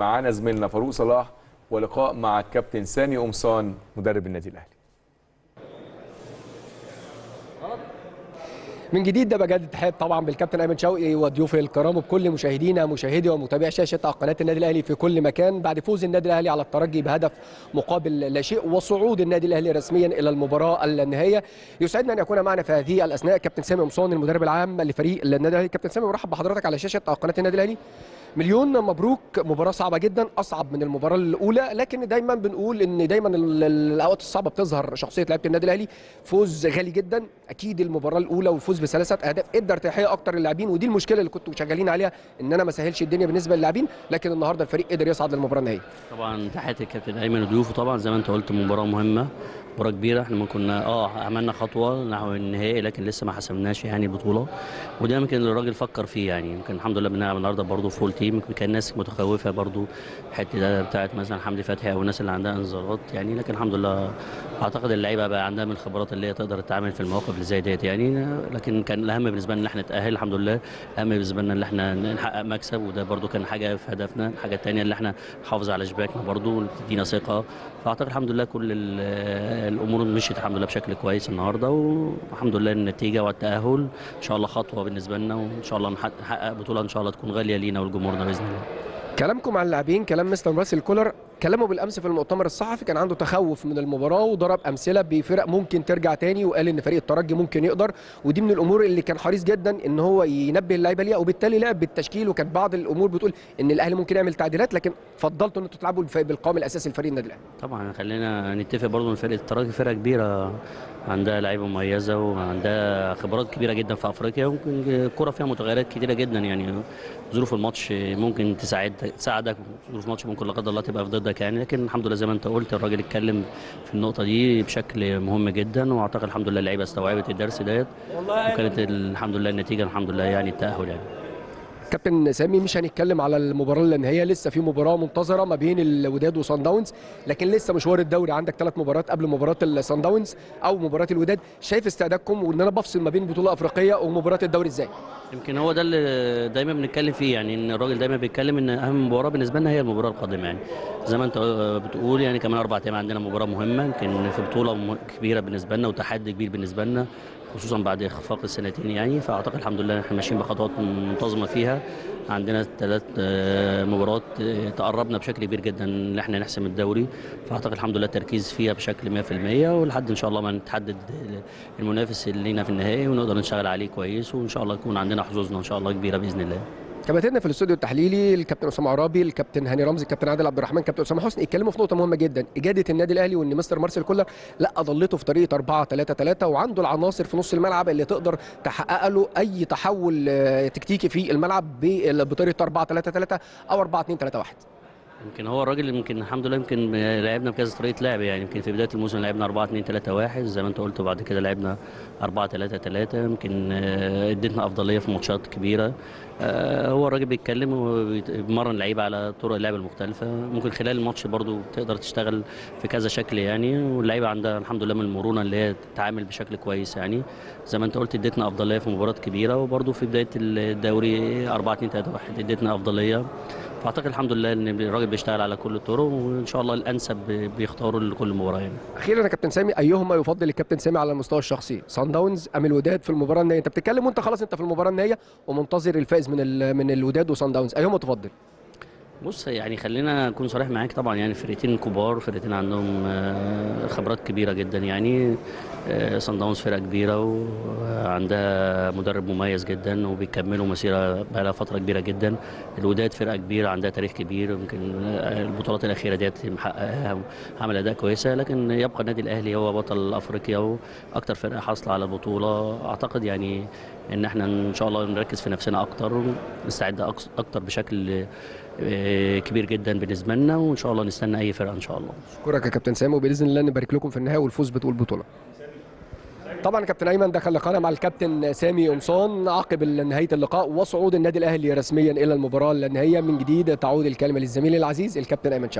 معانا زميلنا فاروق صلاح ولقاء مع الكابتن سامي قمصان مدرب النادي الأهلي. من جديد ده بجد التحيات طبعا بالكابتن أيمن شوقي وضيوفه الكرام وبكل مشاهدينا مشاهدي ومتابعي شاشة قناة النادي الأهلي في كل مكان. بعد فوز النادي الأهلي على الترجي بهدف مقابل لا شيء وصعود النادي الأهلي رسميا إلى المباراة النهائية. يسعدنا أن يكون معنا في هذه الأثناء كابتن سامي قمصان المدرب العام لفريق النادي الأهلي. كابتن سامي مرحب بحضرتك على شاشة قناة النادي الأهلي. مليون مبروك مباراة صعبة جدا أصعب من المباراة الأولى لكن دايما بنقول إن دايما ال- الأوقات الصعبة بتظهر شخصية لعيبة النادي الأهلي. فوز غالي جدا أكيد المباراة الأولى والفوز بثلاثة أهداف. إدى ارتياحية أكتر للاعبين؟ ودي المشكلة اللي كنتوا شغالين عليها إن أنا ما سهلش الدنيا بالنسبة للاعبين لكن النهاردة الفريق قدر يصعد للمباراة النهائية. طبعا تحياتي الكابتن أيمن وضيوفه طبعا زي ما أنت قلت مباراة مهمة مباراة كبيرة. إحنا ممكن كنا آه عملنا خطوة نحو النهائي لكن لسه ما حسمناش يعني البطوله وده يمكن الراجل فكر فيه يعني. يمكن الحمد لله بنلعب النهارده برضه full team كان الناس متخوفة برضه الحته بتاعت مثلا حمدي فتحي أو الناس اللي عندها انذارات يعني. لكن الحمد لله أعتقد اللعيبة بقى عندها من الخبرات اللي هي تقدر تتعامل في المواقف اللي زي ديت يعني. لكن كان الأهم بالنسبة لنا إن إحنا نتأهل الحمد لله. الأهم بالنسبة لنا إن إحنا نحقق مكسب وده برضو كان حاجة في هدفنا. الحاجة الثانية اللي إحنا نحافظ على شباكنا برضو تدينا ثقة. فأعتقد الحمد لله كل ال- الأمور مشيت الحمد لله بشكل كويس النهارده والحمد لله النتيجة والتأهل إن شاء الله خطوة بالنسبة لنا وإن شاء الله نحقق بطولة إن شاء الله تكون غالية لينا ولجمهورنا بإذن الله. كلامكم عن اللاعبين كلام مستر راسل كولر كلامه بالأمس في المؤتمر الصحفي كان عنده تخوف من المباراة وضرب أمثلة بفرق ممكن ترجع تاني وقال إن فريق الترجي ممكن يقدر. ودي من الأمور اللي كان حريص جدا إن هو ينبه اللعيبة ليها. وبالتالي لعب بالتشكيل وكان بعض الأمور بتقول إن الأهلي ممكن يعمل تعديلات لكن فضلتوا إن أنتوا تلعبوا بالقوام الأساسي لفريق النادي الأهلي. طبعا خلينا نتفق برضو إن فرقه الترجي فرقة كبيرة عندها لعيبة مميزة وعندها خبرات كبيرة جدا في أفريقيا. وممكن الكرة فيها متغيرات كتيرة جدا يعني ظروف الماتش ممكن تساعد تساعدك ظروف الماتش ممكن لا قدر الله تبقى في ضدك يعني لكن الحمد لله زي ما انت قلت الراجل اتكلم في النقطة دي بشكل مهم جدا وأعتقد الحمد لله اللعيبة استوعبت الدرس ديت وكانت الحمد لله النتيجة الحمد لله يعني التأهل يعني. كابتن سامي مش هنتكلم على المباراة النهائية لسه في مباراة منتظرة ما بين الوداد وصن داونز لكن لسه مشوار الدوري عندك ثلاث مباريات قبل مباراة الصن داونز أو مباراة الوداد. شايف استعدادكم وإن أنا بفصل ما بين بطولة أفريقية ومباراة الدوري إزاي؟ يمكن هو ده اللي دايما بنتكلم فيه يعني إن الراجل دايما بيتكلم إن أهم مباراة بالنسبة لنا هي المباراة القادمة يعني زي ما أنت بتقول يعني كمان أربع أيام عندنا مباراة مهمة يمكن في بطولة كبيرة بالنسبة لنا وتحدي كبير بالنسبة لنا. خصوصا بعد إخفاق السنتين يعني فأعتقد الحمد لله إحنا ماشيين بخطوات منتظمة فيها. عندنا ثلاث مباريات آه، تقربنا بشكل كبير جدا إن إحنا نحسم الدوري. فأعتقد الحمد لله التركيز فيها بشكل 100% ولحد إن شاء الله ما نتحدد المنافس اللي لينا في النهائي ونقدر نشتغل عليه كويس وإن شاء الله يكون عندنا حظوظنا إن شاء الله كبيرة بإذن الله. كباتننا في الاستوديو التحليلي الكابتن أسامة عرابي الكابتن هاني رمزي الكابتن عادل عبد الرحمن الكابتن أسامة حسني. اتكلموا في نقطة مهمة جدا إجادة النادي الأهلي وإن مستر مارسيل كولر لا ضلته في طريقه 4 3 3 وعنده العناصر في نص الملعب اللي تقدر تحقق له أي تحول آه، تكتيكي في الملعب بطريقة 4 3 3 أو 4 2 3 1 يمكن هو الراجل يمكن الحمد لله يمكن لعبنا بكذا طريقة لعب يعني يمكن في بداية الموسم لعبنا 4 2 3 1 زي ما أنت قلت وبعد كده لعبنا 4 3 3 يمكن آه، اديتنا أفضلية في ماتشات كبيرة. آه، هو الراجل بيتكلم وبيمرن اللعيبه على طرق اللعب المختلفة. ممكن خلال الماتش برضو تقدر تشتغل في كذا شكل يعني واللعيبة عندها الحمد لله من المرونة اللي هي تتعامل بشكل كويس يعني. زي ما أنت قلت اديتنا أفضلية في مباراة كبيرة وبرضو في بداية الدوري 4 2 3 1 اديتنا أفضلية. فأعتقد الحمد لله إن الراجل بيشتغل على كل الطرق وإن شاء الله الأنسب بيختاروا لكل مباراه يعني. أخيرا يا كابتن سامي أيهما يفضل الكابتن سامي على المستوى الشخصي؟ سان داونز أم الوداد في المباراة النهائية؟ أنت بتتكلم وأنت خلاص أنت في المباراة النهائية ومنتظر الفائز من من الوداد وسان داونز أيهما تفضل؟ بص يعني خلينا أكون صريح معاك طبعا يعني فرقتين كبار فرقتين عندهم آه، خبرات كبيرة جدا يعني آه، صن داونز فرقة كبيرة وعندها مدرب مميز جدا وبيكملوا مسيرة بقى لها فترة كبيرة جدا. الوداد فرقة كبيرة عندها تاريخ كبير يمكن آه، البطولات الأخيرة ديت محققها وعمل أداء كويسة لكن يبقى النادي الأهلي هو بطل أفريقيا وأكتر فرقة حاصلة على البطولة. أعتقد يعني إن إحنا إن شاء الله نركز في نفسنا أكتر ونستعد أكس- أكتر بشكل آه، كبير جدا بالنسبة لنا وإن شاء الله نستنى أي فرقة إن شاء الله. أشكرك يا كابتن سامي وبإذن الله نبارك لكم في النهايه والفوز بتقول البطوله طبعا كابتن أيمن دخل لقاءنا مع الكابتن سامي قمصان عقب نهايه اللقاء وصعود النادي الأهلي رسميا إلى المباراة النهائية. من جديد تعود الكلمة للزميل العزيز الكابتن أيمن شوقي.